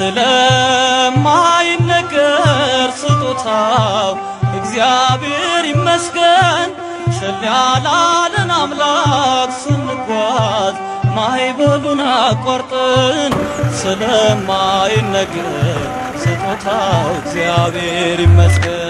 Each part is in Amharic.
ስለማይነገር ስጦታው እግዚአብሔር ይመስገን። ቸል አምላክ ስንጓዝ ማዕበሉን አቋርጠን ስለማይነገር ስጦታው እግዚአብሔር ይመስገን።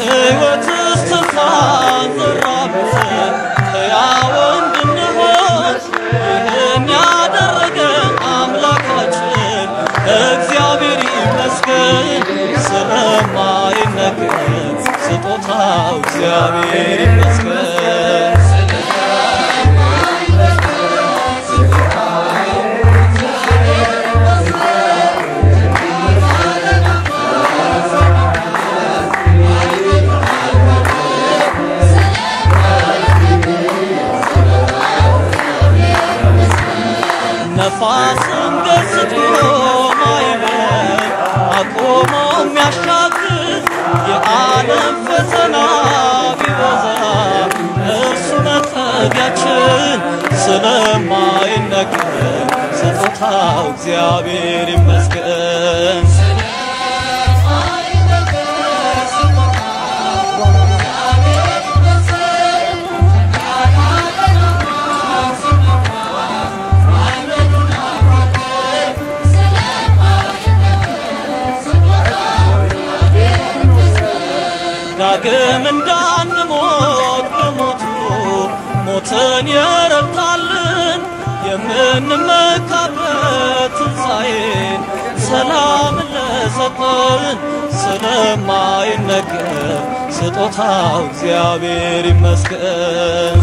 እስትንፋስ ዘራበት ሕያው ያደረገ አምላካችን እግዚአብሔር ይመስገን። ስለማይነገር ስጦታው እግዚአብሔር ይመስገን። ነፋስን ገስጾ ማዕበል አቆሞ የሚያሻግር የዓለም ፈተና ቢበዛ እርሱ መጠጊያችን ስለማይነገር ስጦታው እግዚአብሔር ይመስገን። ዳግም እንዳንሞት በሞቱ ሞትን የረታልን የምንመካበት ትንሣኤን ሰላምን ለሰጠን ስለማይነገር ስጦታው እግዚአብሔር ይመስገን።